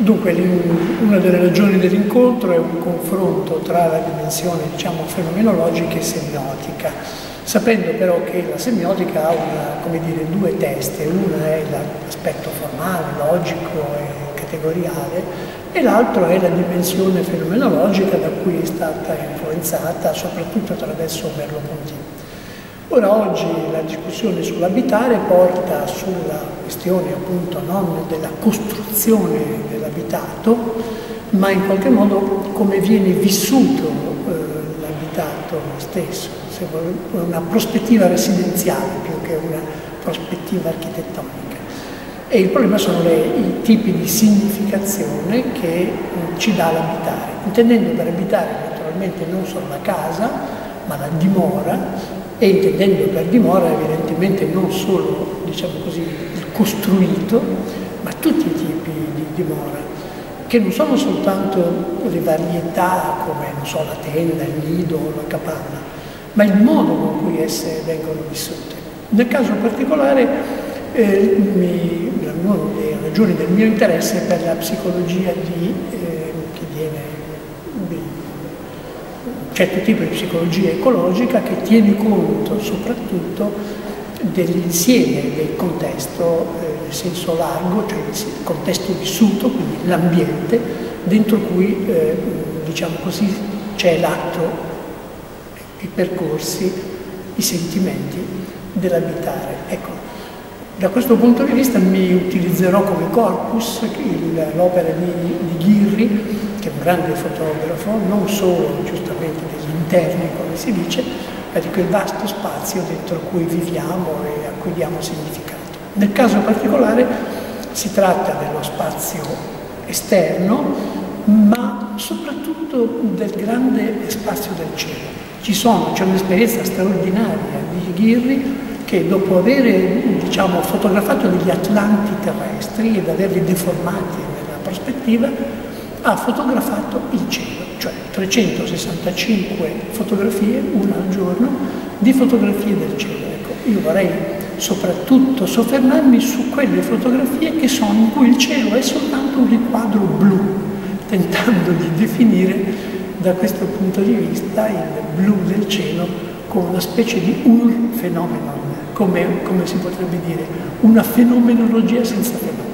Dunque, una delle ragioni dell'incontro è un confronto tra la dimensione diciamo, fenomenologica e semiotica, sapendo però che la semiotica ha una, dire, due teste, una è l'aspetto formale, logico e categoriale e l'altro è la dimensione fenomenologica da cui è stata influenzata soprattutto attraverso Merleau-Ponty. Ora oggi la discussione sull'abitare porta sulla questione appunto non della costruzione dell'abitato, ma in qualche modo come viene vissuto eh, l'abitato stesso, una prospettiva residenziale più che una prospettiva architettonica. E il problema sono le, i tipi di significazione che eh, ci dà l'abitare, intendendo per abitare naturalmente non solo la casa, ma la dimora, e intendendo per dimora evidentemente non solo diciamo così, il costruito, ma tutti i tipi di dimora, che non sono soltanto le varietà come so, la tenda, il nido la capanna, ma il modo con cui esse vengono vissute. Nel caso particolare eh, una delle ragioni del mio interesse è per la psicologia di, eh, che viene certo tipo di psicologia ecologica che tiene conto soprattutto dell'insieme del contesto eh, in senso largo, cioè il contesto vissuto, quindi l'ambiente, dentro cui eh, diciamo così, c'è l'atto, i percorsi, i sentimenti dell'abitare. Ecco, da questo punto di vista mi utilizzerò come corpus l'opera di, di Ghirri, che è un grande fotografo, non solo giustamente degli interni, come si dice, ma di quel vasto spazio dentro cui viviamo e a cui diamo significato. Nel caso particolare si tratta dello spazio esterno, ma soprattutto del grande spazio del cielo. Ci sono, c'è un'esperienza straordinaria di Ghirri che dopo aver diciamo, fotografato degli atlanti terrestri ed averli deformati nella prospettiva, ha fotografato il cielo, cioè 365 fotografie, una al giorno, di fotografie del cielo. Ecco, io vorrei soprattutto soffermarmi su quelle fotografie che sono in cui il cielo è soltanto un riquadro blu, tentando di definire da questo punto di vista il blu del cielo come una specie di ur fenomeno, come, come si potrebbe dire, una fenomenologia senza fenomeno.